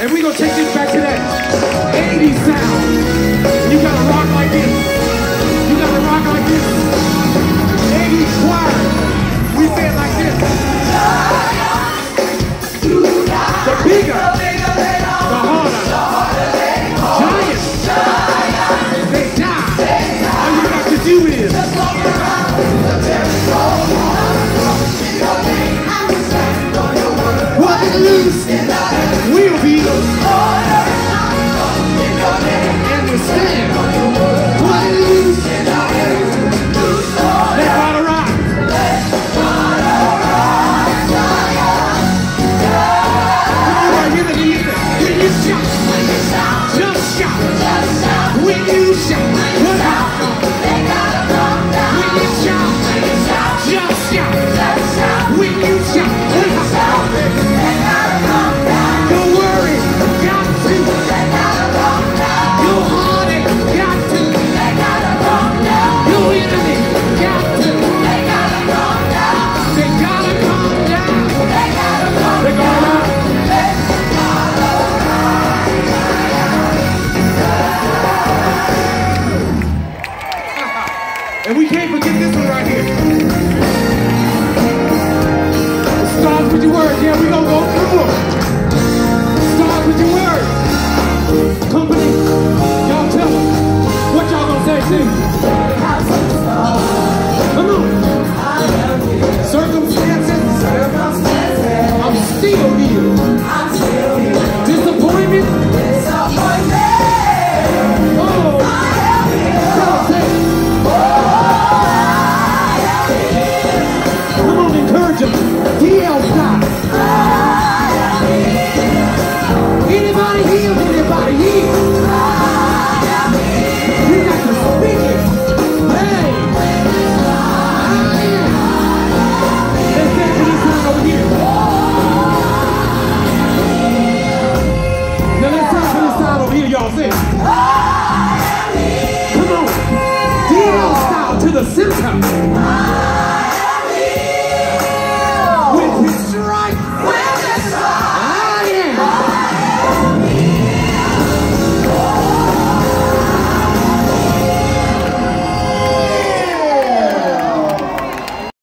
And we're going to take this back. When you shout And we can't forget this one right here. It with your words. Yeah, we gonna go through them. It with your words. Company, y'all tell them what y'all gonna say, too. Belgium, DL Stop. Anybody heals anybody. You got. Hey. Let's to this side over here, y'all. Come on. DL style to the symptom.